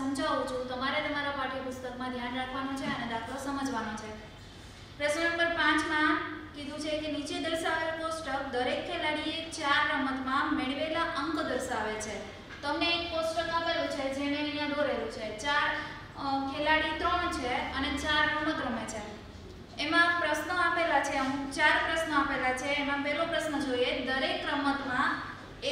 સમજાવું છું, તમારે તમારા પાઠ્યપુસ્તકમાં ધ્યાન રાખવાનું છે અને દાખલો સમજવાનો છે. પ્રશ્ન નંબર પાંચમાં કીધું છે કે નીચે દર્શાવેલ કોષ્ટક દરેક ખેલાડીએ ચાર રમતમાં મેળવેલા અંક દર્શાવે છે. તમને એક કોષ્ટક આપેલું છે જે અહીંયા દોરેલું છે. ચાર ખેલાડી ત્રણ છે અને ચાર રમત રમે છે. એમાં પ્રશ્નો આપેલા છે, અમુક ચાર પ્રશ્નો આપેલા છે. એમાં પહેલો પ્રશ્ન જોઈએ, દરેક રમતમાં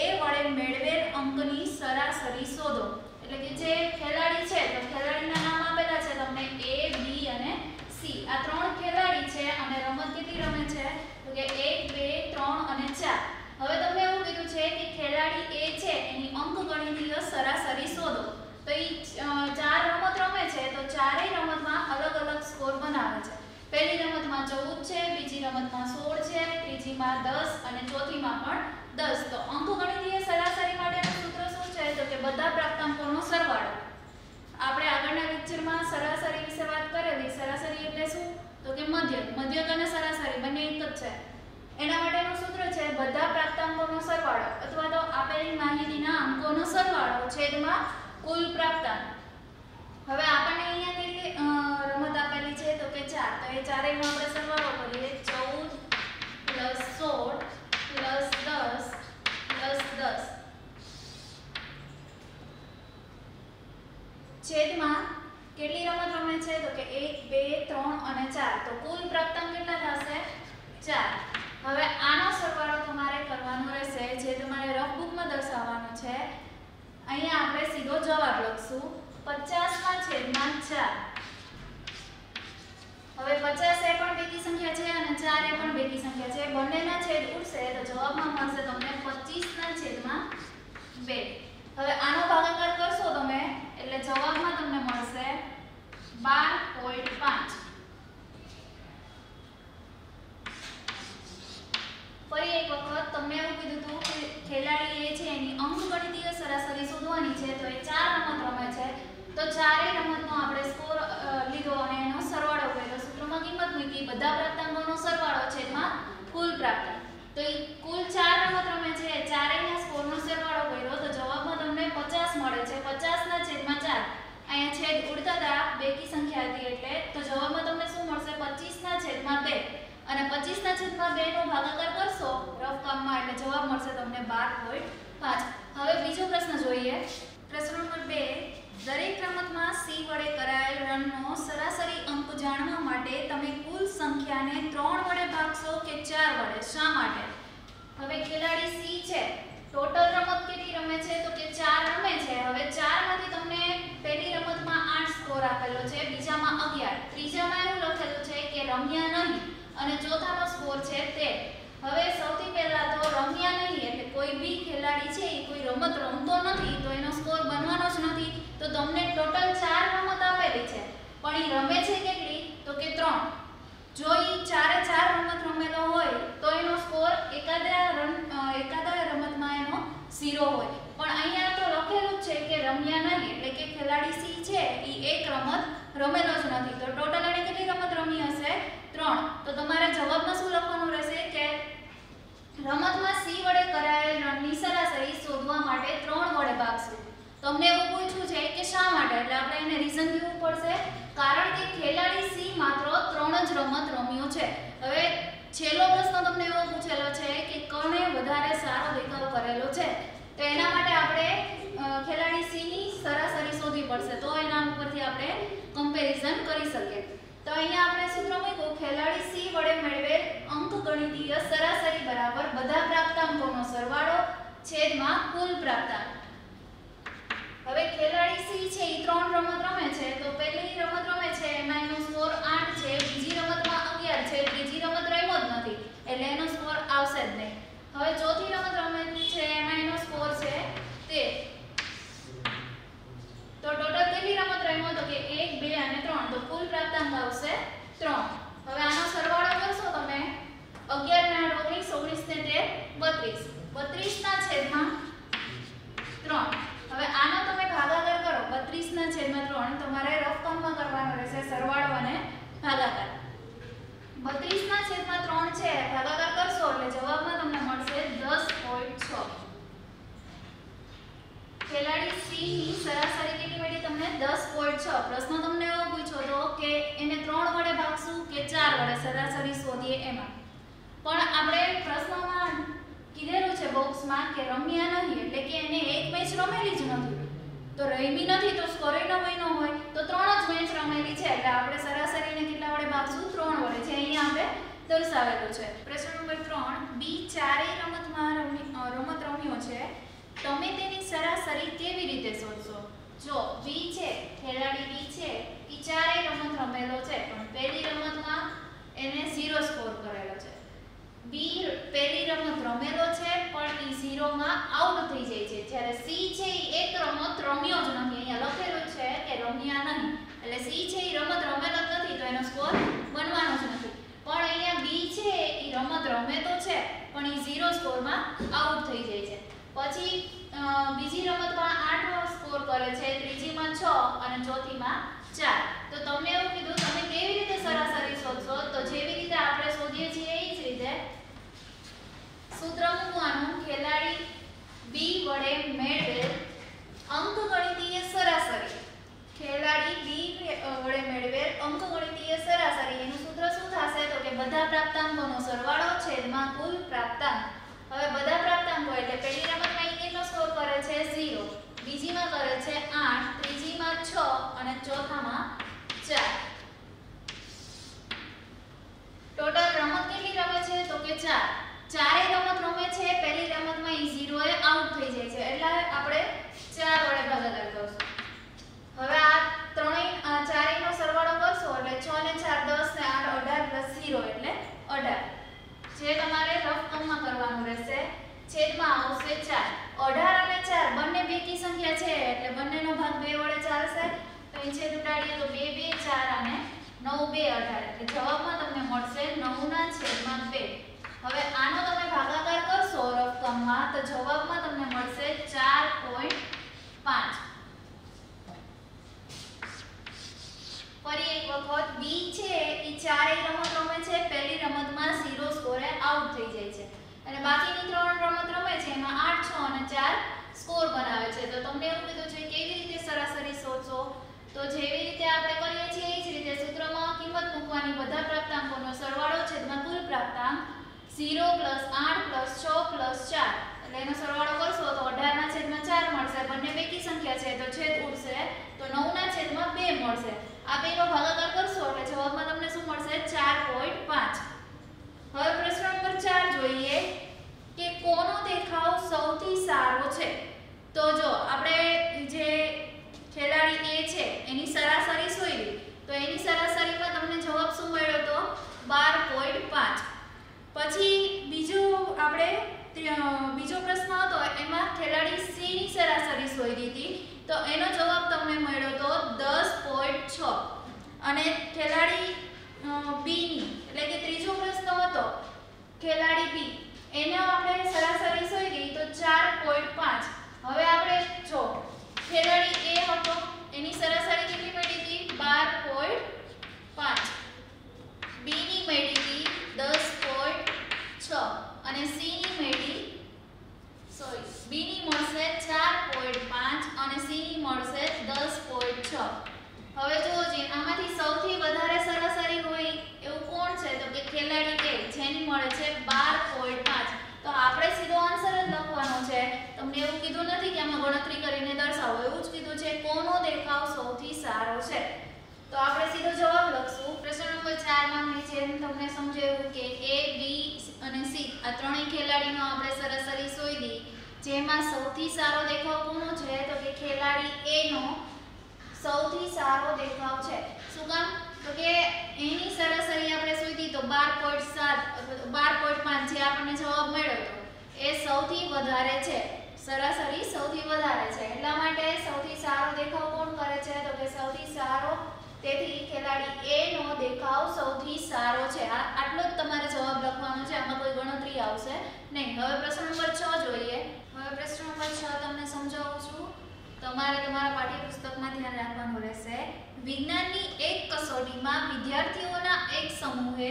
એ વડે મેળવેલ અંકની સરાસરી શોધો. એટલે કે જે ખેલાડી છે, તો ખેલાડીના નામ આપેલા છે તમને એ બી અને સી આ ત્રણ ખેલાડી છે, અને રમત કેટલી રમે છે? તો કે એક, બે, ત્રણ અને ચાર. હવે તમને એવું કીધું છે કે ખેલાડી એ છે, એની અંકગણિતીય સરાસરી શોધો. તો એ ચાર રમત રમે છે, તો ચારેય રમતમાં અલગ અલગ સ્કોર બનાવે છે. પહેલી રમતમાં ચૌદ છે, બીજી રમતમાં 16 છે, ત્રીજીમાં દસ અને ચોથીમાં પણ દસ. તો અંકગણિતીય સરાસરી કે બધા પ્રાપ્તાંકોનો સરવાળો. આપણે આગળના લેક્ચરમાં સરાસરી વિશે વાત કરેલી. સરાસરી એટલે શું? તો કે મધ્યક. મધ્યક અને સરાસરી બંને એક જ છે. એના માટેનું સૂત્ર છે બધા પ્રાપ્તાંકોનો સરવાળો અથવા તો આપેલી માહિતીના અંકોનો સરવાળો છેદમાં કુલ પ્રાપ્તાંક. હવે આપણને અહીંયા કેટલી રમત આપેલી છે? તો કે ચાર. તો એ ચારેયનો આપણે સરવાળો કરીએ. ચૌદ પ્લસ સોળ પ્લસ દસ પ્લસ દસ છેદમાં કેટલી રમત રમે છે? તો કે એક, બે, ત્રણ અને ચાર. તો કુલ પ્રાપ્તાંક કેટલા થશે? ચાર. હવે આનો સરવાળો તમારે કરવાનો રહેશે, જે તમારે રફ બુકમાં દર્શાવવાનો છે. અહીંયા આપણે સીધો જવાબ લખશું. પચાસમાં છેદમાં ચાર. હવે પચાસ એ પણ બેકી સંખ્યા છે અને ચાર એ પણ બેકી સંખ્યા છે. બંનેના છેદ ઉડશે તો જવાબમાં મળશે તમને પચીસના છેદમાં બે. હવે આનો ભાગાકાર કરશો તમે એટલે જવાબમાં તમને મળશે બાર પોઈન્ટ પાંચ ફરી એક વખત તમને એવું કીધું હતું કે ખેલાડી એ છે એની અંક ગણિતીય સરાસરી શોધવાની છે તો એ ચાર રમત રમે છે તો ચારેય રમતનો આપણે સ્કોર લીધો અને એનો સરવાળો કર્યો સૂત્રમાં કિંમત મૂકી બધા પ્રાપ્તાંકોનો સરવાળો છેદમાં કુલ પ્રાપ્તાંક તો એ કુલ ચાર રમત રમે છે એ ચારેયના સ્કોરનો સરવાળો કર્યો તો જવાબમાં તમને 50 મળે છે 50 ના છેદમાં 4 અહીંયા છેદ ઉડતા હતા બેકી સંખ્યા હતી એટલે તો જવાબમાં તમને શું મળશે 25 ના છેદમાં 2 અને 25 ના છેદમાં 2 નો ભાગાકાર કરશો રફ કામમાં એટલે જવાબ મળશે તમને 12.5 હવે બીજો પ્રશ્ન જોઈએ પ્રશ્ન નંબર 2 દરેક રમતમાં સી વડે કરાયેલ રનનો સરાસરી અંક જાણવા માટે તમે કુલ સંખ્યાને 3 વડે ભાગશો કે 4 વડે? શા માટે? હવે ખેલાડી સી છે. ટોટલ રમત કેટલી રમે છે? તો કે 4 રમે છે. હવે 4 માંથી તમને પહેલી રમતમાં 8 સ્કોર આપેલો છે, બીજામાં 11 ત્રીજામાં એવું લખેલું છે કે રમ્યા નહીં અને ચોથાનો સ્કોર છે 13 હવે સૌથી પહેલા તો રમ્યા નહીં એટલે કોઈ બી ખેલાડી છે એ કોઈ રમત રમતો નથી, તો એનો સ્કોર બનવાનો જ નથી. તો તમને ટોટલ 4 રમત આપેલી છે. પણ એ રમે છે કેટલી? તો કે 3 જો ઈ ચારે ચાર રમત રમેલો હોય, તો એનો સ્કોર એકાદા રન એકાદા રમતમાં એનો ઝીરો હોય. પણ અહીંયા તો લખેલું છે કે રમ્યા નહીં, એટલે કે ખેલાડી સી છે, ઈ એક રમત રમેલો જ નથી. તો ટોટલ એને કેટલી રમત રમી હશે? ત્રણ. તો તમારે જવાબમાં શું લખવાનું રહેશે કે રમતમાં સી વડે કરાયેલ રનની સરાસરી શોધવા માટે ત્રણ વડે ભાગશું. તમને એવું પૂછ્યું છે કે શા માટે? એટલે આપણે એને રીઝન દેવું પડશે કારણ કે ખેલાડી સી માત્ર ત્રણ જ રમત રમ્યો છે. હવે છેલ્લો પ્રશ્ન તમને એવો પૂછેલો છે કે કોણે વધારે સારો દેખાવ કરેલો છે? તો એના માટે આપણે ખેલાડી સી ની સરાસરી શોધવી પડશે. તો એના ઉપરથી આપણે કમ્પેરિઝન કરી શકીએ. તો અહીંયા આપણે સૂત્ર મૂક્યું. ખેલાડી સી વડે મેળવેલ અંક ગણિતીય સરાસરી બરાબર બધા પ્રાપ્તાંકોનો સરવાળો છેદમાં કુલ પ્રાપ્તાંક હવે ખેલાડી સી છે એ ત્રણ રમત રમે છે. તો પહેલી રમત રમે છે, એમાં એનો સ્કોર 8 છે, બીજી રમતમાં 11 છે ત્રીજી રમત રમ્યો જ નથી એટલે એનો સ્કોર આવશે જ નહીં. હવે ચોથી રમત રમે છે, એમાં એનો સ્કોર છે તે તો ટોટલ કેટલી રમત રમ્યો તો કે 1 2 અને 3 તો કુલ પ્રાપ્તાંક આવશે 3 હવે આનો સરવાળો કરશો તમે અગિયાર ને આઠ ઓગણીસ ઓગણીસ ને તેર બત્રીસ બત્રીસ ના છેદમાં ત્રણ હવે આનો તમે ભાગાકાર કરો બત્રીસ ના છેદમાં ત્રણ તમારે રફકમમાં કરવાનો રહેશે સરવાળો અને ભાગાકાર બત્રીસ ના છેદમાં ત્રણ છે ભાગાકાર કરશો એટલે જવાબમાં તમને મળશે દસ પોઈન્ટ છ ખેલાડી સી ની સરાસરી કેટલી મળી તમને દસ પોઈન્ટ છ પ્રશ્ન તમને એવો પૂછ્યો હતો કે એને ત્રણ વડે ભાગશું કે ચાર વડે સરાસરી શોધીએ એમાં પણ આપણે પ્રશ્નમાં કીધેલું છે બોક્સમાં કે રમ્યા નહીં એટલે કે એને એક મેચ રમેલી જ નથી તો રમી નથી તો સ્કોરે ન બન્યો હોય તો ત્રણ જ મેચ રમેલી છે એટલે આપણે સરાસરીને કેટલા વડે ભાગશું ત્રણ વડે જે અહીંયા આપણે દર્શાવેલું છે પ્રશ્ન નંબર ત્રણ બી ચારેય રમતમાં રમી અ, રમત રમ્યો છે તમે તેની સરાસરી કેવી રીતે શોધશો જો બી છે ખેલાડી બી છે એ ચારેય રમેલો છે, પણ પહેલી રમતમાં એને ઝીરો સ્કોર કરેલો છે. બી પહેલી રમત રમેલો છે, પણ એ ઝીરોમાં આઉટ થઈ જાય છે. જ્યારે સી છે એ એક રમત રમ્યો જ નથી. અહીંયા લખેલું છે કે રમ્યા નહીં. એટલે સી છે એ રમત રમેલો જ નથી, તો એનો સ્કોર બનવાનો જ નથી. પણ અહીંયા બી છે એ રમત રમે તો છે, પણ એ ઝીરો સ્કોરમાં આઉટ થઈ જાય છે. પછી બીજી રમતમાં આઠ સ્કોર કરે છે, ત્રીજીમાં છ અને ચોથીમાં ચાર તો તમને એવું કીધું, તમે કેવી રીતે સરાસરી શોધશો? તો જેવી રીતે આપણે શોધીએ છીએ એ જ રીતે સૂત્ર મૂકવાનું ખેલાડી બી વડે મેળવેલ અંકગણિતીય સરાસરી. ખેલાડી બી વડે મેળવેલ અંકગણિતીય સરાસરી. એનું સૂત્ર શું થશે? તો કે બધા પ્રાપ્તાંકોનો સરવાળો છેદમાં કુલ પ્રાપ્તાંક. હવે બધા પ્રાપ્તાંકો એટલે પહેલી રમતમાં એ કેટલો સ્કોર કરે છે? 0 બીજીમાં કરે છે 8 ત્રીજીમાં 6 અને ચોથામાં ચાર. ટોટલ રમત કેટલી રમે છે? તો કે ચાર. ચારેય રમત રમે છે, પહેલી રમતમાં એ ઝીરો એ આઉટ થઈ જાય છે. એટલે આપણે ચાર વડે ભાગાકાર કરશું. હવે આ ત્રણેય ચારેયનો સરવાળો કરશો, એટલે 6 ને 4 10 ને 8 18 0 એટલે 18 જે તમારે રફકમમાં કરવાનું રહેશે છેદમાં આવશે 4 18 અને 4 બંને બેકી સંખ્યા છે, એટલે બંનેનો ભાગ 2 વડે ચાલશે તો અહીં છેદ ઉડાડીએ તો 2 2 4 અને 9 2 18 એટલે જવાબમાં તમને મળશે 9 ના છેદમાં 2 હવે આનો તમે ભાગાકાર કરશો રકમમાં તો જવાબમાં તમને મળશે 4.5 ફરી એક વખત, બી છે એ ચારેય રમત રમે છે. પહેલી રમતમાં ઝીરો સ્કોરે આઉટ થઈ જાય છે. અને બાકીની ત્રણ રમત રમે છે, એમાં 8 6 અને 4 સ્કોર બનાવે છે. તો તમને એવું કીધું છે કેવી રીતે સરાસરી શોધશો? તો જેવી રીતે આપણે કરીએ છીએ, એ જ રીતે સૂત્રમાં કિંમત મૂકવાની બધા પ્રાપ્તાંકોનો સરવાળો છેદમાં કુલ પ્રાપ્તાંક 0 8 6 4 એટલે એનો સરવાળો કરશો તો 18 ના છેદમાં 4 મળશે, બંને બેકી સંખ્યા છે, તો છેદ ઉડશે, તો 9 ના છેદમાં 2 મળશે. આ બેનો ભાગાકાર કરશો એટલે જવાબમાં તમને શું મળશે? 4.5 હવે પ્રશ્ન નંબર 4 જોઈએ કે કોનો દેખાવ સૌથી સારો છે? તો જો આપણે જે ખેલાડી એ છે, એની સરાસરી શોધી તો એની સરાસરીમાં તમને જવાબ શું મળ્યો તો? 12.5 પછી બીજું આપણે બીજો પ્રશ્ન હતો, એમાં ખેલાડી સી ની સરાસરી શોધી હતી, તો એનો જવાબ તમને મળ્યો તો 10.6 અને ખેલાડી બી ની એટલે કે ત્રીજો પ્રશ્ન હતો, ખેલાડી બી એને આપણે સરાસરી શોધી તો 4.5 હવે આપણે જો, ખેલાડી એ હતો, એની સરાસરી કેટલી મળી હતી? 12.5 બી ની મળી હતી 10.6 અને સી ની મળી, સોરી બી ની મળશે 4.5 અને સી ની મળશે 10.6 હવે જુઓ જી, આમાંથી સૌથી વધારે સરાસરી હોય એવું કોણ છે? તો કે ખેલાડી એ જેની મળે છે 12.5 તો આપણે સીધો આન્સર જ લખવાનો છે. તમને એવું કીધું નથી કે આમાં ગણતરી કરીને દર્શાવો, એવું જ કીધું છે કોનો દેખાવ સૌથી સારો છે? તો આપણે સીધો જવાબ લખશું. પ્રશ્ન નંબર 4 માં મેં જેમ તમને સમજાવ્યું કે એ બી અને સી આ ત્રણેય ખેલાડીનો આપણે સરાસરી શોધી. જેમાં સૌથી સારો દેખાવ કોનો છે? તો કે ખેલાડી એ નો. સૌથી સારો દેખાવ છે. શું કામ? તો કે એની સરાસરી આપણે શોધી તો 12.7 12.5 જે આપણને જવાબ મળ્યો હતો એ સૌથી વધારે છે. સરાસરી સૌથી વધારે છે. એટલા માટે સૌથી સારો દેખાવ કોણ કરે છે? તો કે સૌથી સારો, તેથી ખેલાડી એ નો દેખાવ સૌથી સારો છે. આ આટલો જ તમારે જવાબ લખવાનો છે. આમાં કોઈ ગણતરી આવશે નહીં. હવે પ્રશ્ન નંબર 6 જોઈએ. હવે પ્રશ્ન નંબર 6 તમને સમજાવું છું. તમારે તમારા પાઠ્યપુસ્તકમાં ધ્યાન રાખવાનું રહેશે. વિજ્ઞાનની એક કસોટીમાં વિદ્યાર્થીઓના એક સમૂહે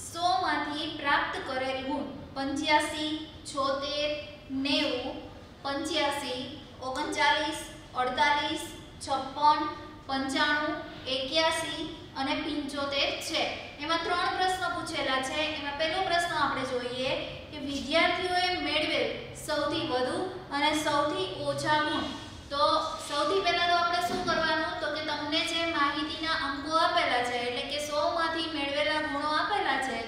100 માંથી પ્રાપ્ત કરેલ ગુણ 85 76 90 પંચ્યાસી, ઓગણચાલીસ, અડતાલીસ, છપ્પન, પંચાણું, એક્યાસી અને પિંચોતેર છે. એમાં ત્રણ પ્રશ્ન પૂછેલા છે. એમાં પહેલો પ્રશ્ન આપણે જોઈએ કે વિદ્યાર્થીઓએ મેળવેલ સૌથી વધુ અને સૌથી ઓછા ગુણ. તો સૌથી પહેલા તો આપણે શું કરવાનું? તો કે તમને જે માહિતીના અંકો આપેલા છે, એટલે કે 100 માંથી મેળવેલા ગુણો આપેલા છે,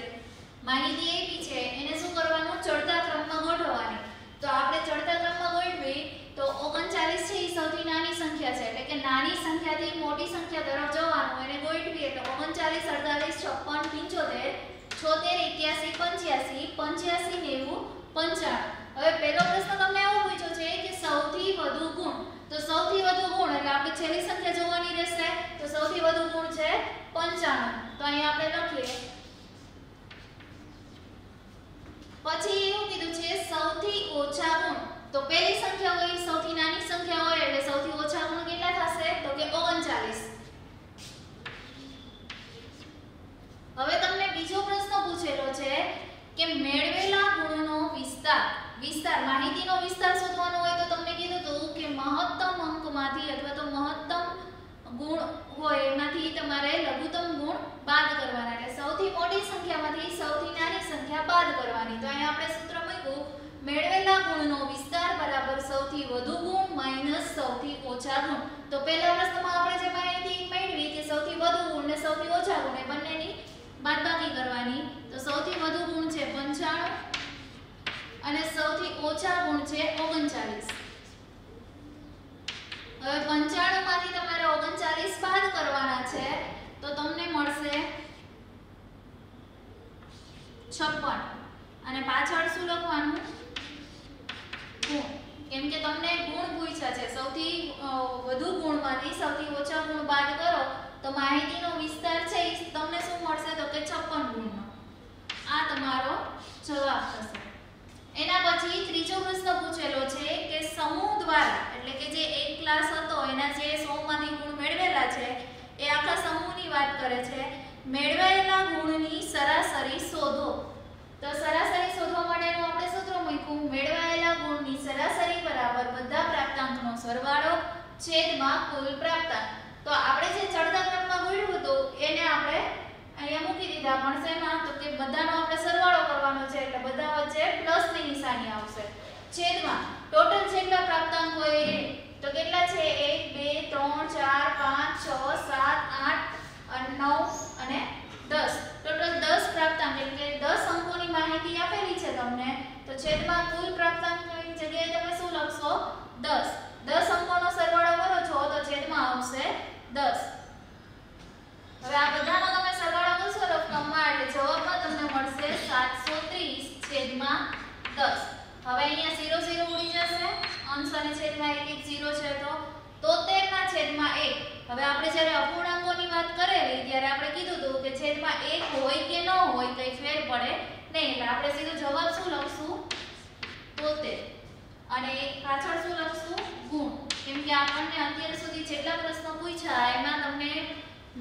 માહિતી આપી છે, એને શું કરવાનું? ચડતા ક્રમમાં ગોઠવવાની. તો આપણે ચડતા ક્રમમાં ગોઠવી, તો 39 છે એ સૌથી નાની સંખ્યા છે, એટલે કે નાની સંખ્યાથી મોટી સંખ્યા તરફ જવાનું, એને ગોઠવીએ તો 39 48 56 75 76 81 85 85 90 95 હવે પહેલો પ્રશ્ન તમને એવો પૂછ્યો છે કે સૌથી વધુ ગુણ. તો સૌથી વધુ ગુણ, એટલે આપણે છેલ્લી સંખ્યા જોવાની રહેશે. તો સૌથી વધુ ગુણ છે 95 તો અહીંયા આપણે લખીએ. પછી એવું કીધું છે, સૌથી ઓછા ગુણ. તો પહેલી સંખ્યા હોય, સૌથી નાની સંખ્યા હોય, એટલે સૌથી ઓછા ગુણ કેટલા થશે? તો કે 39 હવે પૂછેલો છે કે મેળવેલા ગુણનો વિસ્તાર વિસ્તાર, માહિતીનો વિસ્તાર શોધવાનો હોય તો તમને કીધું હતું કે મહત્તમ અંકમાંથી અથવા તો મહત્તમ ગુણ હોય એમાંથી તમારે લઘુત્તમ ગુણ બાદ કરવાના એટલે સૌથી મોટી સંખ્યામાંથી સૌથી નાની સંખ્યા બાદ કરવાની. તો અહીંયા આપણે સૂત્ર મૂક્યું, મેળવેલા ગુણનો વિસ્તાર બરાબર સૌથી વધુ ગુણ માઇનસ સૌથી ઓછા ગુણ. તો પહેલા પ્રશ્નમાં આપણે જે માહિતી મેળવી કે સૌથી વધુ ગુણ ને સૌથી ઓછા ગુણ એ બંનેની બાદબાકી કરવાની. તો સૌથી વધુ ગુણ છે 95 અને સૌથી ઓછા ગુણ છે 39 હવે 95 માંથી તમારે 39 બાદ કરવાના છે, તો તમને મળશે 56 અને પાછળ શું લખવાનું? ગુણ. કેમ કે તમને ગુણ પૂછ્યા છે. સૌથી વધુ ગુણમાંથી સૌથી ઓછા ગુણ બાદ કરો તો માહિતીનો વિસ્તાર છે એ તમને શું મળશે તો કે 56 ગુણનો. આ તમારો જવાબ થશે. એના પછી ત્રીજો પ્રશ્ન પૂછેલો છે કે સમૂહ દ્વારા, એટલે કે જે એક ક્લાસ હતો, એના જે 100 માંથી ગુણ મેળવેલા છે, એ આખા સમૂહની વાત કરે છે. મેળવેલા ગુણની સરાસરી શોધો. તો સરાસરી શોધવા માટેનું આપણે સૂત્ર મૂક્યું. મેળવાયેલા ગુણની સરાસરી બરાબર બધા પ્રાપ્તાંકનો સરવાળો છેદમાં કુલ પ્રાપ્તાંક. તો આપણે જે ચડતા ક્રમમાં ગોળ્યું હતું, એને આપણે અહીંયા મૂકી દીધા. પણ શેમાં? તો કે બધાનો આપણે સરવાળો કરવાનો છે, એટલે બધા વચ્ચે પ્લસની નિશાની આવશે. છેદમાં, ટોટલ જેટલા પ્રાપ્તાંક હોય એ? તો કેટલા છે? 1 2 3 4 5 6 7 8 અને 9 અને 10 ટોટલ 10 પ્રાપ્તાંક, એટલે કે 10 અંકોની માહિતી આપેલી છે તમને. તો છેદમાં કુલ પ્રાપ્તાંકની જગ્યાએ તમે શું લખશો? 10 10 અંકોનો સરવાળો કરો, છો તો છેદમાં આવશે 10 હવે આ બધાનો તમે સરવાળો કરશો રકમમાં એટલે જવાબમાં તમને મળશે 730 છેદમાં 10 હવે અહીંયા 0 0 ઉડી જશે. અંશ અને છેદમાં એક એક 0 છે તો 73 ના છેદમાં 1 હવે આપણે જ્યારે અપૂર્ણાંકોની વાત કરેલી, ત્યારે આપણે કીધું હતું કે છેદમાં 1 હોય કે ન હોય કઈ ફેર પડે નહીં. એટલે આપણે સીધો જવાબ શું લખશું? 73 અને એક પાછળ શું લખશું? કેમ કે આપણને અત્યાર સુધી જેટલા પ્રશ્નો પૂછ્યા, એમાં તમને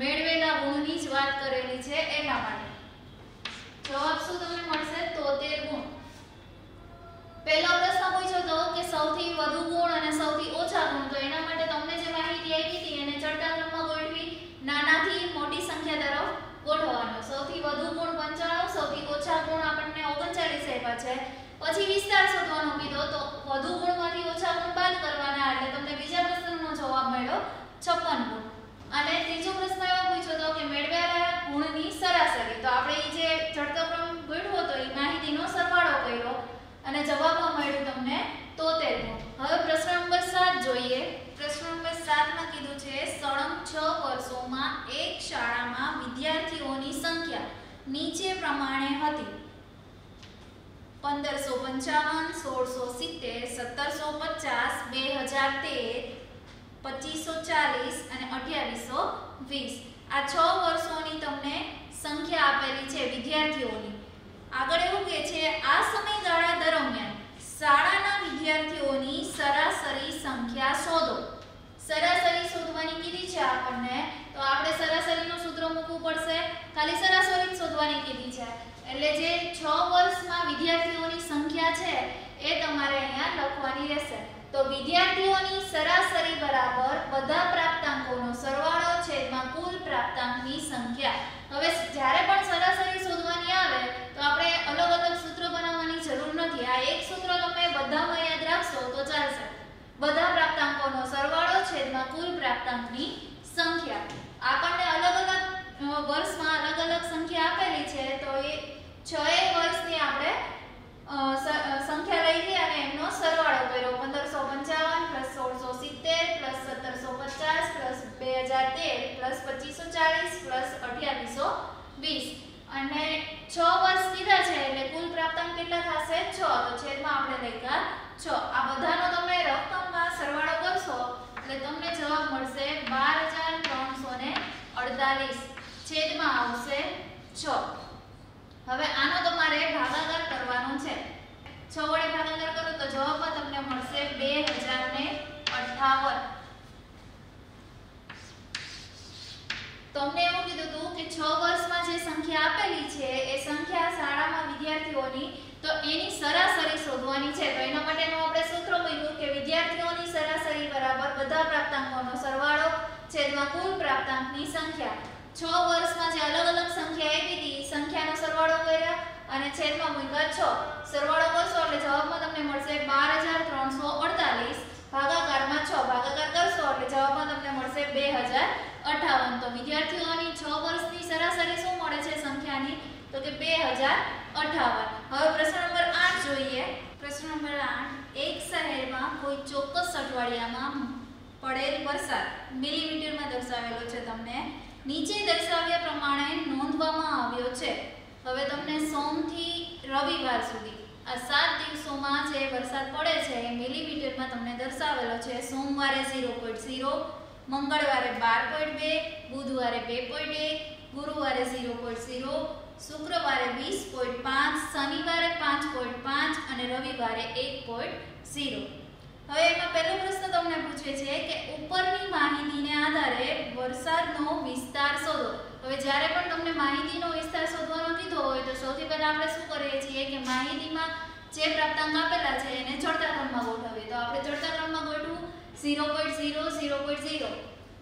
મેળવેલા ગુણની જ વાત કરેલી છે એના માટે. જવાબ શું તમને મળશે? 73 ગુણ. પહેલો પ્રશ્ન પૂછ્યો તો કે સૌથી વધુ ગુણ અને સૌથી ઓછા ગુણ, તો એના માટે તમને જે માહિતી આપી હતી એને ચડતા ક્રમમાં ગોઠવી નાનાથી મોટી સંખ્યા તરફ ગોઠવવાનો. સૌથી વધુ ગુણ 95 સૌથી ઓછા ગુણ આપણને 39 આપ્યા છે. પછી વિસ્તાર શોધવાનો કીધો તો વધુ ગુણમાંથી ઓછા ગુણ બાદ કરવાના, એટલે તમને બીજા પ્રશ્નનો જવાબ મળ્યો 56 ગુણ. અને ત્રીજો પ્રશ્ન એવો પૂછ્યો હતો કે મેળવેલા ગુણની સરાસરી. તો આપણે ઈ જે ચડતો ક્રમ ગણ્યો હતો એ માહિતીનો સરવાળો કર્યો અને જવાબમાં મળ્યું તમને 73 ગુણ. હવે પ્રશ્ન નંબર 7 જોઈએ. પ્રશ્ન નંબર 7 માં કીધું છે, સળંગ 6 વર્ષોમાં એક શાળામાં વિદ્યાર્થીઓની સંખ્યા નીચે પ્રમાણે હતી પંદરસો પંચાવન, સોળસો સિત્તેર, સત્તરસો પચાસ, બે હજાર તેર, પચીસો ચાલીસ અને અઠ્યાવીસો વીસ. આ છ વર્ષોની તમને સંખ્યા આપેલી છે વિદ્યાર્થીઓની. આગળ એવું કહે છે, આ સમયગાળા દરમિયાન શાળાના વિદ્યાર્થીઓની સરાસરી સંખ્યા શોધો. સરાસરી શોધવાની કીધી છે આપણને? તો આપણે સરાસરીનું સૂત્ર મૂકવું પડશે. ખાલી સરાસરી શોધવાની કીધી છે. એટલે જે 6 વર્ષમાં વિદ્યાર્થીઓની સંખ્યા છે, એ તમારે અહીંયા લખવાની રહેશે. તો વિદ્યાર્થીઓની સરાસરી બરાબર બધા પ્રાપ્તાંકોનો સરવાળો છેદમાં કુલ પ્રાપ્તાંકની સંખ્યા. હવે જ્યારે પણ સરાસરી શોધવાની આવે, તો આપણે અલગ અલગ સૂત્ર બનાવવાની જરૂર નથી. આ એક સૂત્ર તમે બધામાં યાદ રાખશો તો ચાલશે. બધા પ્રાપ્તાંકોનો સરવાળો છેદમાં કુલ પ્રાપ્તાંકની સંખ્યા. આપણને અલગ અલગ વર્ષમાં અલગ અલગ સંખ્યા છે છ વર્ષની આપણે સંખ્યા લઈ ગઈ અને એમનો સરવાળો કર્યો. પંદરસો પંચાવન પ્લસ સોળસો સિત્તેર પ્લસ સત્તરસો પચાસ પ્લસ બે હજાર તેર પ્લસ પચીસો ચાલીસ પ્લસ અઠ્યાવીસો વીસ. અને છ વર્ષ લીધા છે એટલે કુલ પ્રાપ્તાંક કેટલા થશે? છ. તો છેદમાં આપણે લખ્યા છ. આ બધાનો તમે રકમમાં સરવાળો કરશો એટલે તમને જવાબ મળશે બાર હજાર ત્રણસો અડતાલીસ. છેદમાં આવશે છ. હવે આનો તમારે ભાગાકાર કરવાનો છે. છ વડે ભાગાકાર કરો તો જવાબ તમને મળશે બે હજાર ને અઠાવન. તમને એવું કીધું હતું કે છ વર્ષમાં જે સંખ્યા આપેલી છે, એ સંખ્યા શાળામાં વિદ્યાર્થીઓની, તો એની સરાસરી શોધવાની છે. તો એના માટેનું આપણે સૂત્ર મળ્યું કે વિદ્યાર્થીઓની સરાસરી બરાબર બધા પ્રાપ્તાંકોનો સરવાળો છેદમાં કુલ પ્રાપ્તાંકની સંખ્યા. છ વર્ષમાં જે અલગ અલગ સંખ્યા આપી હતી સંખ્યાનો સરવાળો કર્યા અને છેદમાં મૂક્યા છ. સરવાળો કરશો એટલે જવાબમાં તમને મળશે બાર હજાર ત્રણસો અડતાલીસ ભાગાકારમાં છ. ભાગાકાર કરશો એટલે જવાબમાં તમને મળશે બે હજાર અઠાવન. તો વિદ્યાર્થીઓની છ વર્ષની સરાસરી શું મળે છે સંખ્યાની? તો કે બે હજાર અઠાવન. હવે પ્રશ્ન નંબર આઠ જોઈએ. પ્રશ્ન નંબર આઠ, એક શહેરમાં કોઈ ચોક્કસ અઠવાડિયામાં પડેલ વરસાદ મિલીમીટરમાં દર્શાવેલો છે તમને. નીચે દર્શાવ્યા પ્રમાણે નોંધવામાં આવ્યો છે. હવે તમને સોમથી રવિવાર સુધી, આ સાત દિવસોમાં જે વરસાદ પડે છે એ મિલીમીટરમાં તમને દર્શાવેલો છે. સોમવારે ઝીરો પોઈન્ટ ઝીરો, મંગળવારે બાર પોઈન્ટ બે, બુધવારે બે પોઈન્ટ એક, ગુરુવારે ઝીરો પોઈન્ટ ઝીરો, શુક્રવારે વીસ પોઈન્ટ પાંચ, શનિવારે પાંચ પોઈન્ટ પાંચ અને રવિવારે એક પોઈન્ટ ઝીરો. હવે એમાં પહેલો પ્રશ્ન તમને પૂછે છે કે ઉપરની માહિતીને આધારે વરસાદનો વિસ્તાર શોધો. હવે જ્યારે પણ તમને માહિતીનો વિસ્તાર શોધવાનો કીધો હોય તો સૌથી પહેલા આપણે શું કરીએ છીએ કે માહિતીમાં જે પ્રાપ્તાંક આપેલા છે એને ચડતા ક્રમમાં ગોઠવીએ. તો આપણે ચડતા ક્રમમાં ગોઠવું zero point zero zero point zero.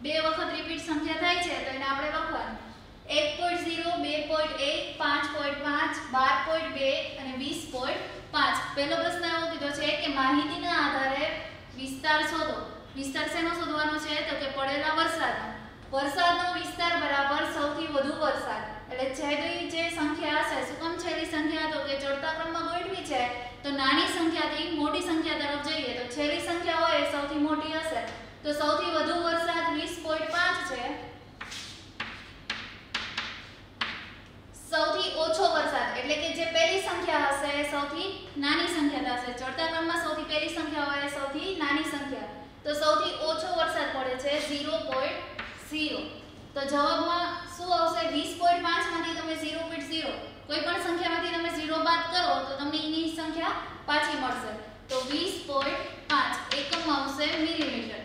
બે વખત રિપીટ સંખ્યા થાય છે તો એને આપણે લખવાનું. એક પોઈન્ટ ઝીરો બે પોઈન્ટ એક, પાંચ પોઈન્ટ પાંચ, બાર પોઈન્ટ બે અને વીસ પોઈન્ટ પાંચ. પહેલો પ્રશ્ન એવો કીધો છે કે માહિતીના આધારે વિસ્તાર શોધો. વિસ્તાર શેનો શોધવાનો છે? તો કે પડેલા વરસાદનો. વરસાદનો વિસ્તાર બરાબર સૌથી વધુ વરસાદ. એટલે છેલ્લી જે સંખ્યા. હશે સુકમ કામ છેલ્લી સંખ્યા? તો કે ચડતા ક્રમમાં ગોઠવી છે. તો નાની સંખ્યાથી મોટી સંખ્યા તરફ જઈએ. તો છેલ્લી સંખ્યા હોય એ સૌથી મોટી હશે. તો સૌથી વધુ વરસાદ 20.5 છે સૌથી ઓછો વરસાદ એટલે કે જે પહેલી સંખ્યા હશે એ સૌથી નાની સંખ્યા થશે. ચડતા ક્રમમાં સૌથી પહેલી સંખ્યા હોય એ સૌથી નાની સંખ્યા. તો સૌથી ઓછો વરસાદ પડે છે 0.0 તો જવાબમાં શું આવશે? 20.5 માંથી તમે 0.0 કોઈ પણ સંખ્યામાંથી તમે 0 બાદ કરો તો તમને એની સંખ્યા પાછી મળશે. તો 20.5 એકમ આવશે મિલીમીટર.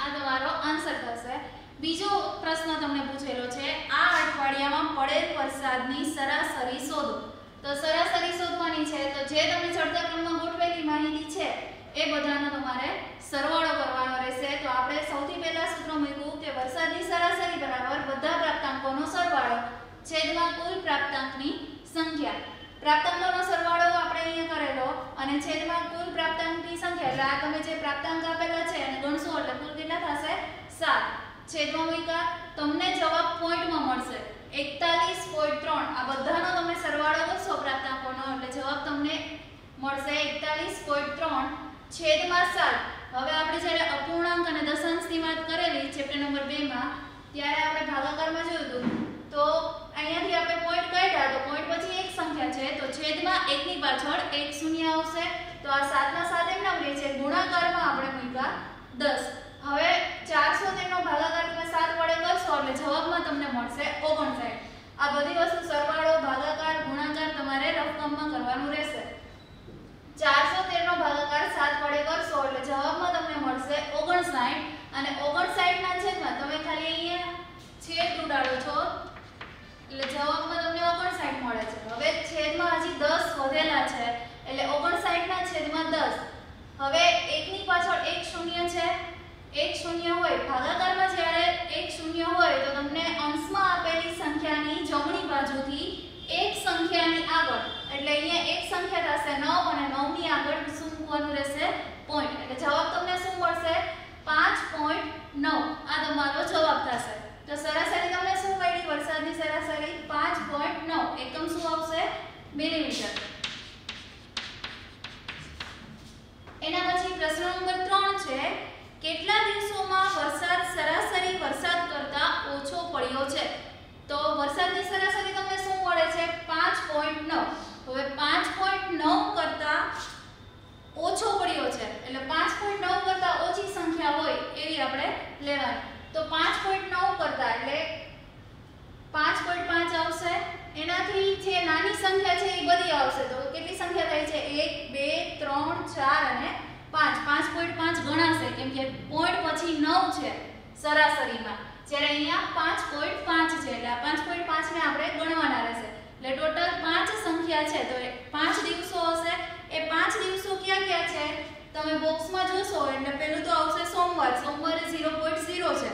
આ તમારો આન્સર થશે. બીજો પ્રશ્ન તમને પૂછેલો છે, આ અઠવાડિયામાં પડેલ વરસાદની સરાસરી શોધો. તો સરાસરી શોધવાની છે, તો જે તમે ચડતા ક્રમમાં ગોઠવેલી માહિતી છે, એ બધાનો તમારે સરવાળો કરવાનો રહેશે. તો આપણે સૌથી પહેલા સૂત્ર મૂક્યું કે વરસાદની સરાસરી બરાબર બધા પ્રાપ્તાંકોનો સરવાળો, છેદમાં કુલ પ્રાપ્તાંકની સંખ્યા. પ્રાપ્તાંકોનો સરવાળો આપણે અહીંયા કરેલો અને છેદમાં કુલ પ્રાપ્તાંકની સંખ્યા, એટલે આ તમે જે પ્રાપ્તાંક આપેલા છે અને ગણશો, એટલે કુલ કેટલા થશે? 7 છેદમાં મૂક્યા તમને જવાબ પોઈન્ટમાં મળશે. 41.3 આ બધાનો તમે સરવાળો કરશો પ્રાપ્તાંકોનો એટલે જવાબ તમને મળશે 41.3 છેદમાં 7 હવે આપણે જ્યારે અપૂર્ણાંક અને દશાંશની વાત કરેલી ચેપ્ટર નંબર 2 માં ત્યારે આપણે ભાગાકારમાં જોયું હતું. તો અહીંયાથી આપણે પોઈન્ટ કાઢ્યા. તો પોઈન્ટ પછી એક સંખ્યા છે. તો છેદમાં 1 ની પાછળ એક શૂન્ય આવશે. તો આ 7 ના 7 એમ નામ છે. ગુણાકારમાં આપણે મૂક્યા 10 હવે ચારસો તેનો ભાગાકાર તમે સાત વડે કરશો એટલે જવાબમાં તમને મળશે ઓગણસાઠ. આ બધી વસ્તુ સરવાળો, ભાગાકાર, ગુણાકાર તમારે રકમમાં કરવાનું રહેશે. ચારસો તેરનો ભાગાકાર સાત વડે કરશો એટલે જવાબમાં તમને મળશે ઓગણસાઠ અને ઓગણસાઠના છેદમાં તમે ખાલી અહીંયા છેદ ઉડાડો છો એટલે જવાબમાં તમને ઓગણસાઠ મળે છે. હવે છેદમાં હજી દસ વધેલા છે એટલે ઓગણસાઠના છેદમાં દસ. હવે એકની પાછળ એક શૂન્ય છે. એક શૂન્ય હોય, ભાગાકારમાં જ્યારે એક શૂન્ય હોય, તો તમને અંશમાં આપેલી સંખ્યાની જમણી બાજુથી એક સંખ્યાની આગળ, એટલે અહીંયા એક સંખ્યા થશે 9 અને 9 ની આગળ શું મૂકવાનું રહેશે? પોઈન્ટ એટલે જવાબ તમને શું મળશે? 5.9 આ તમારો જવાબ થશે. તો સરાસરી તમને શું મળી? વરસાદની સરાસરી 5.9 એકમ શું આવશે? મિલીમીટર. એના પછી પ્રશ્ન નંબર 3 છે કેટલા દિવસોમાં વરસાદ સરાસરી વરસાદ કરતા ઓછો પડ્યો છે? તો વરસાદની સરાસરી તમને શું મળે છે? 5.9 હવે 5.9 કરતા ઓછો પડ્યો છે. એટલે 5.9 કરતા ઓછી સંખ્યા હોય એવી આપણે લેવાની. તો 5.9 કરતા એટલે 5.5 આવશે. એનાથી જે નાની સંખ્યા છે એ બધી આવશે. તો કેટલી સંખ્યા થાય છે? 1 2 3 4 અને 5 5.5 ગણાશે, કેમ કે પોઈન્ટ પછી 9 છે સરાસરીમાં. જ્યારે અહીંયા 5.5 છે, એટલે આ 5.5 ને આપણે ગણવાના રહેશે. એટલે ટોટલ 5 સંખ્યા છે, તો 5 દિવસો હશે. એ 5 દિવસો ક્યાં ક્યાં છે? તમે બોક્સમાં જોશો, એટલે પહેલું તો આવશે સોમવાર. સોમવારે 0.0 છે.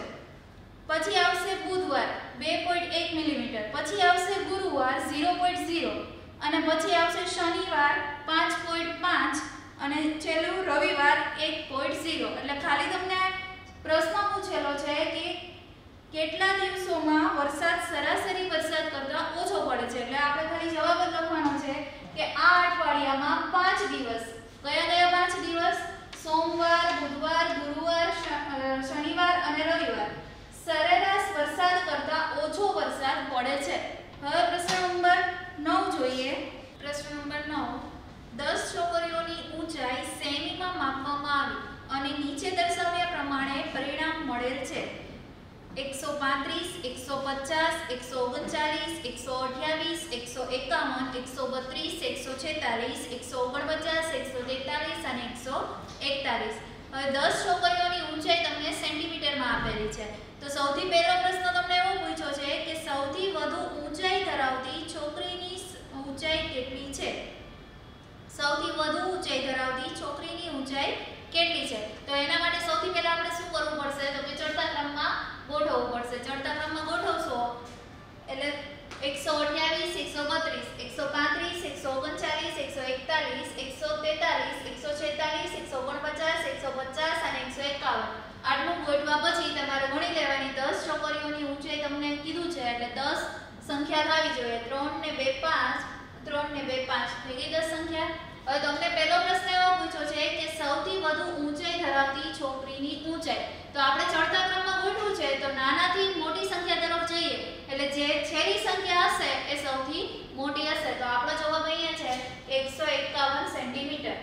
પછી આવશે બુધવાર 2.1 મિલીમીટર. પછી આવશે ગુરુવાર 0.0 અને પછી આવશે શનિવાર 5.5 અને છેલ્લું રવિવાર 1.0 એટલે ખાલી તમને પ્રશ્ન પૂછેલો છે કે કેટલા દિવસોમાં વરસાદ સરાસરી વરસાદ કરતાં ઓછો પડે છે? એટલે આપણે ખાલી જવાબ જ લખવાનો છે કે આ અઠવાડિયામાં 5 દિવસ. કયા કયા 5 દિવસ? સોમવાર, બુધવાર, ગુરુવાર શનિવાર અને રવિવાર. સરેરાશ વરસાદ કરતાં ઓછો વરસાદ પડે છે. હવે પ્રશ્ન નંબર 9 જોઈએ. પ્રશ્ન નંબર 9 દસ છોકરીઓની ઊંચાઈ સેમીમાં માપવામાં આવી અને નીચે દર્શાવ્યા પ્રમાણે પરિણામ મળેલ છે. એકસો પાંત્રીસ, એકસો પચાસ, એકસો ઓગણચાલીસ, એકસો અઠ્યાવીસ, એકસો એકાવન, એકસો બત્રીસ, એકસો છેતાલીસ, એકસો ઓગણપચાસ, એકસો તેતાલીસ અને એકસો એકતાલીસ. હવે દસ છોકરીઓની ઊંચાઈ તમને સેન્ટીમીટરમાં આપેલી છે. તો સૌથી પહેલો પ્રશ્ન તમને એવો પૂછ્યો છે કે સૌથી વધુ ઊંચાઈ ધરાવતી છોકરીની ઊંચાઈ કેટલી છે? સૌથી વધુ ઊંચાઈ ધરાવતી છોકરીની ઊંચાઈ કેટલી છે? તો એના માટે સૌથી પહેલા આપણે શું કરવું પડશે? તો કે ચડતા ક્રમમાં ગોઠવવું પડશે. ચડતા ક્રમમાં ગોઠવશો એટલે એકસો અઠ્યાવીસ, એકસો બત્રીસ, એકસો પાંત્રીસ, એકસો ઓગણચાલીસ, એકસો એકતાલીસ, એકસો તેતાલીસ, એકસો છેતાલીસ, એકસો ઓગણપચાસ, એકસો પચાસ અને એકસો એકાવન. આટલું ગોઠવા પછી તમારે ગણી લેવાની દસ છોકરીઓની ઊંચાઈ તમને કીધું છે એટલે દસ સંખ્યા થવી જોઈએ. ત્રણ ને બે પાંચ ત્રણ ને બે પાંચ ભેગી દસ સંખ્યા. હવે તમને પહેલો પ્રશ્ન એવો પૂછ્યો છે કે સૌથી વધુ ઊંચાઈ ધરાવતી છોકરીની ઊંચાઈ. તો આપણે ચડતા ક્રમમાં ગોઠવું છે તો નાનાથી મોટી સંખ્યા તરફ જઈએ. એટલે જે છેલ્લી સંખ્યા હશે એ સૌથી મોટી હશે તો આપણો જવાબ અહીંયા છે એકસો એકાવન સેન્ટીમીટર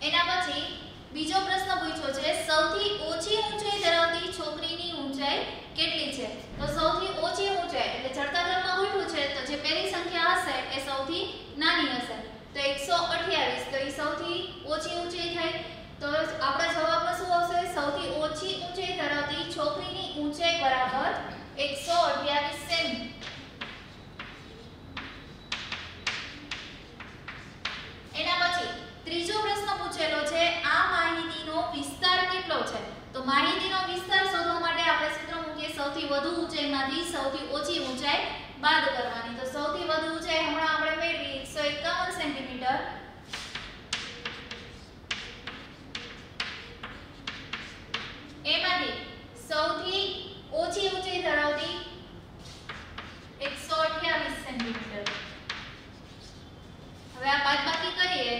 એના પછી બીજો પ્રશ્ન પૂછ્યો છે સૌથી ઓછી ઊંચાઈ ધરાવતી છોકરીની ઊંચાઈ કેટલી છે તો સૌથી ઓછી ઊંચાઈ એટલે ચડતા ક્રમમાં ગોઠવું છે તો જે પહેલી સંખ્યા હશે એ સૌથી નાની હશે તો 128 તો એ સૌથી ઓછી ઊંચાઈ થઈ તો આપણા જવાબમાં શું આવશે? સૌથી ઓછી ઊંચાઈ ધરાવતી છોકરીની ઊંચાઈ બરાબર 128 સેમી. એના પછી ત્રીજો પ્રશ્ન પૂછેલો છે, આ માહિતીનો વિસ્તાર કેટલો છે? તો માહિતીનો વિસ્તાર શોધવા માટે આપણે સૂત્ર મૂકીએ. સૌથી વધુ ઊંચાઈમાંથી સૌથી ઓછી ઊંચાઈ બાદ કરવાની. તો સૌથી વધુ ઊંચાઈ હમણાં આપણે મેળવી. 151 સેન્ટીમીટર એમાંથી સૌથી ઓછી ઊંચાઈ ધરાવતી 128 સેન્ટીમીટર હવે આ બાદબાકી કરીએ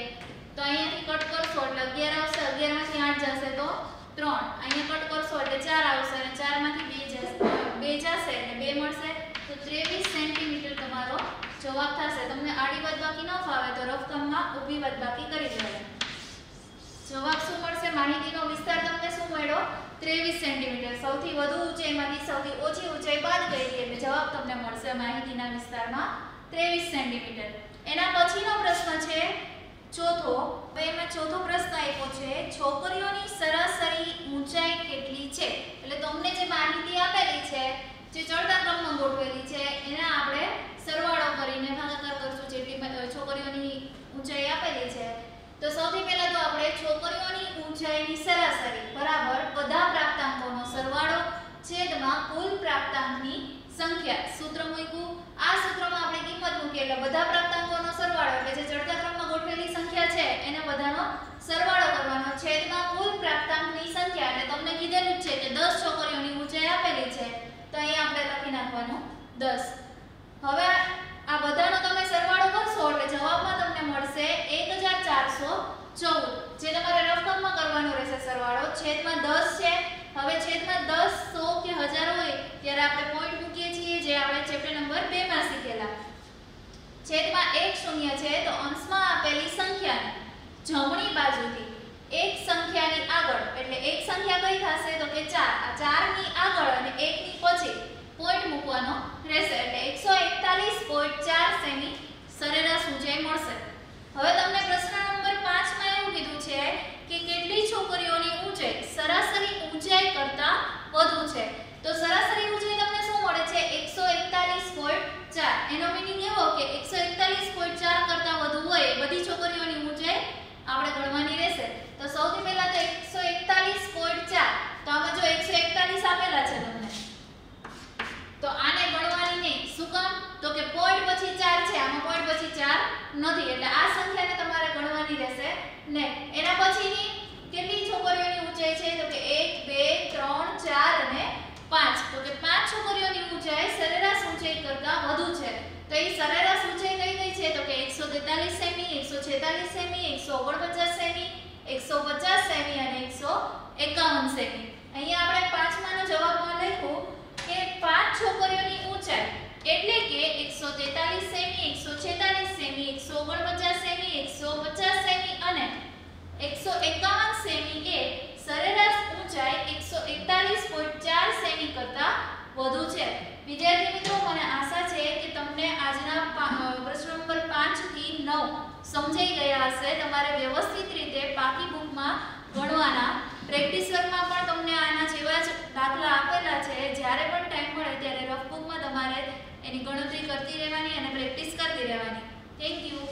તો અહીંયાથી કટ કરશો એટલે 11 આવશે 11 માંથી 8 જશે તો 3 અહીંયા કટ કરશો એટલે 4 આવશે અને 4 માંથી 2 જશે 2 જશે એટલે 2 મળશે તો 23 સેન્ટીમીટર તમારો જવાબ થશે તમને આડી બાદબાકી ન ફાવે તો રફકમમાં ઊભી બાદબાકી કરી દેવાની જવાબ શું મળશે માહિતીનો વિસ્તાર તમને શું મળ્યો 23 સેન્ટીમીટર સૌથી વધુ ઊંચાઈમાંથી સૌથી ઓછી ઊંચાઈ બાદ કરી એટલે જવાબ તમને મળશે માહિતીના વિસ્તારમાં 23 સેન્ટીમીટર એના પછીનો પ્રશ્ન છે ચોથો હવે એમાં ચોથો પ્રશ્ન આપ્યો છે છોકરીઓની સરાસરી ઊંચાઈ કેટલી છે એટલે તમને જે માહિતી આપેલી છે જે ચડતા ક્રમમાં ગોઠવેલી છે, એને આપણે સરવાળો કરીને ભાગાકાર કરશું, જેટલી છોકરીઓની ઊંચાઈ આપેલી છે. તો સૌથી પહેલા તો આપણે છોકરીઓની ઊંચાઈની સરાસરી, બરાબર, બધા પ્રાપ્તાંકોનો સરવાળો છેદમાં કુલ પ્રાપ્તાંકની સંખ્યા. સૂત્ર મૂક્યું. આ સૂત્રમાં આપણે કિંમત મૂકીએ એટલે બધા પ્રાપ્તાંકોનો સરવાળો, એટલે જે ચડતા ક્રમમાં ગોઠવેલી સંખ્યા છે, એને બધાનો સરવાળો કરવાનો છેદમાં કુલ પ્રાપ્તાંકની સંખ્યા. એટલે તમને કીધેલું જ છે કે 10 છોકરીઓની ઊંચાઈ આપેલી છે. તો અહીં આપણે લખી નાખવાનું. 10 હવે આ બધાનો તમે સરવાળો કરશો એટલે જવાબમાં તમને મળશે 1414 જે તમારે રકમમાં કરવાનો રહેશે સરવાળો. છેદમાં 10 છે. હવે છેદમાં 10 100 કે 1000 હોય ત્યારે આપણે પોઈન્ટ મૂકીએ છીએ જે આપણે ચેપ્ટર નંબર 2 માં શીખેલા. છેદમાં એક શૂન્ય છે તો અંશમાં આપેલી સંખ્યાને જમણી બાજુથી એક સંખ્યાની આગળ, એટલે એક સંખ્યા કઈ થશે? તો કે 4 આ 4 ની આગળ અને 1 ની પછી પોઈન્ટ મૂકવાનો રહેશે. એટલે 141.4 સેમી સરેરાશ ઊંચાઈ મળશે. હવે તમને પ્રશ્ન નંબર 5 માં એવું કીધું છે કે કેટલી છોકરીઓની ઊંચાઈ સરાસરી ઊંચાઈ કરતાં વધુ છે? તો સરાસરી ઊંચાઈ તમને શું મળે છે? 141.4 એનો મીનિંગ એવો કે 141.4 કરતાં વધુ હોય બધી છોકરીઓની ઊંચાઈ આપણે ગણવાની રહેશે. તો સૌથી પહેલા તો 141.4 તો આમાં જો 141 આપેલા છે તમને. તો આને ગણવાની નહીં શું કામ? તો કે પોઈન્ટ પછી 4 છે. આમાં પોઈન્ટ પછી 4 નથી. એટલે આ સંખ્યાને તમારે ગણવાની રહેશે. ને એના પછીની કેટલી છોકરીઓની ઊંચાઈ છે? તો કે 1 2 3 4 અને 5 તો કે પાંચ છોકરીઓની ઊંચાઈ સરેરાશ ઊંચાઈ કરતા વધુ છે. તો એ સરેરાશ ઊંચાઈ કઈ કઈ છે? તો કે 143 સેમી 146 સેમી 149 સેમી 150 સેમી અને 151 સેમી. અહીંયા આપણે પાંચમાનો જવાબમાં લખ્યું કે પાંચ છોકરીઓની ઊંચાઈ એટલે કે 143 સેમી 146 સેમી 149 સેમી 150 સેમી અને 151 સેમી એ સરેરાશ ઊંચાઈ 141.4 સેમી કરતા વધુ છે. વિદ્યાર્થી મિત્રો, મને આશા છે કે તમને આજના પ્રશ્ન નંબર 5 થી 9 સમજાઈ ગયા હશે. તમારે વ્યવસ્થિત રીતે પાકી બુકમાં ગણવાના પ્રેક્ટિસ વર્કમાં પણ તમને આના જેવા જ દાખલા આપેલા છે. જ્યારે પણ ટાઈમ મળે ત્યારે રફ બુકમાં તમારે એની ગણતરી કરતી રહેવાની અને પ્રેક્ટિસ કરતી રહેવાની. Thank you